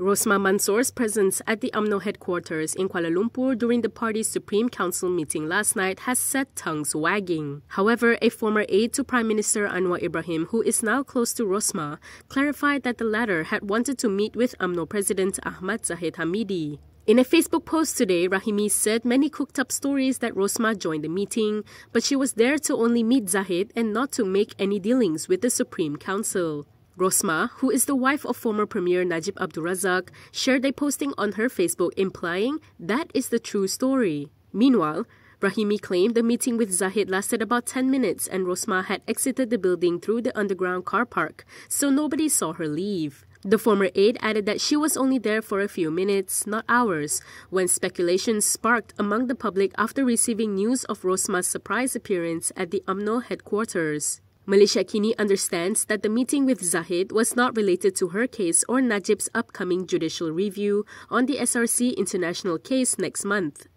Rosmah Mansor's presence at the UMNO headquarters in Kuala Lumpur during the party's Supreme Council meeting last night has set tongues wagging. However, a former aide to Prime Minister Anwar Ibrahim, who is now close to Rosmah, clarified that the latter had wanted to meet with UMNO President Ahmad Zahid Hamidi. In a Facebook post today, Rahimi said many cooked up stories that Rosmah joined the meeting, but she was there to only meet Zahid and not to make any dealings with the Supreme Council. Rosmah, who is the wife of former Premier Najib Abdul Razak, shared a posting on her Facebook implying that is the true story. Meanwhile, Rahimi claimed the meeting with Zahid lasted about 10 minutes and Rosmah had exited the building through the underground car park, so nobody saw her leave. The former aide added that she was only there for a few minutes, not hours, when speculation sparked among the public after receiving news of Rosmah's surprise appearance at the UMNO headquarters. Malaysiakini understands that the meeting with Zahid was not related to her case or Najib's upcoming judicial review on the SRC international case next month.